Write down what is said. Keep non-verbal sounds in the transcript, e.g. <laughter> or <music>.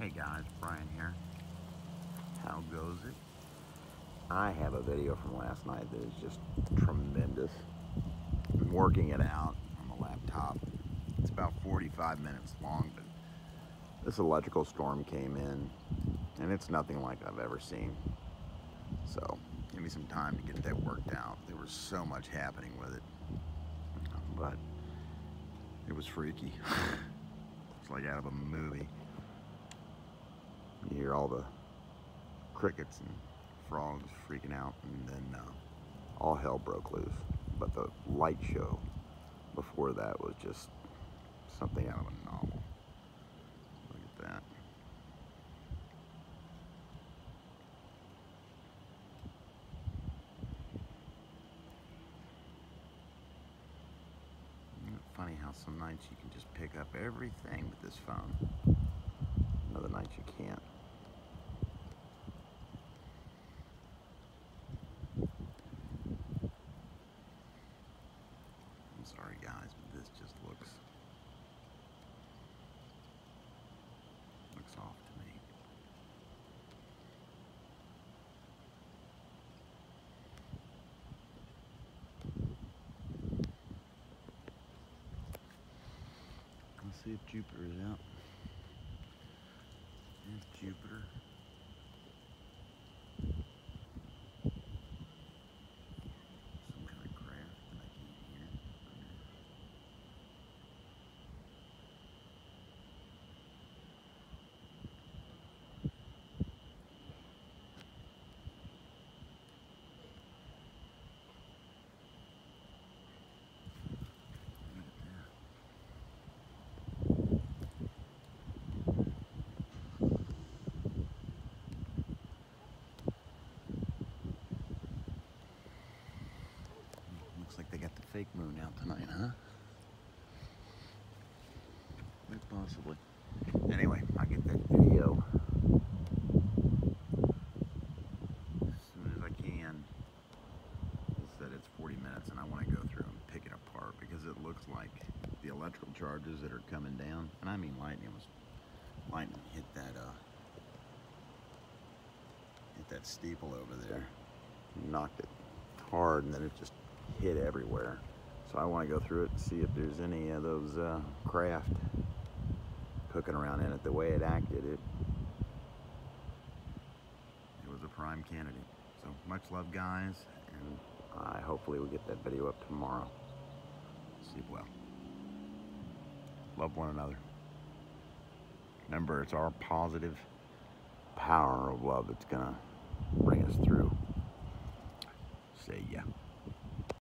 Hey guys, Brian here. How goes it? I have a video from last night that is just tremendous. I'm working it out on the laptop. It's about 45 minutes long, but this electrical storm came in and it's nothing like I've ever seen. So give me some time to get that worked out. There was so much happening with it, but it was freaky. <laughs> it's like out of a movie. You hear all the crickets and frogs freaking out, and then uh, all hell broke loose. But the light show before that was just something out of a novel. Look at that. Funny how some nights you can just pick up everything with this phone? Other nights you can't. I'm sorry guys, but this just looks looks off to me. Let's see if Jupiter is out. Jupiter. Some kind of craft that I can't hear. Look at that. Looks like they got the fake moon out tonight, huh? Possibly. Anyway, I'll get that video as soon as I can. Said it's 40 minutes and I want to go through and pick it apart because it looks like the electrical charges that are coming down, and I mean lightning was lightning hit that uh hit that steeple over there, knocked it hard, and then it just hit everywhere. So I want to go through it and see if there's any of those uh, craft cooking around in it. The way it acted, it it was a prime candidate. So much love, guys, and I hopefully we get that video up tomorrow. Sleep well. Love one another. Remember, it's our positive power of love that's gonna bring us through. See ya.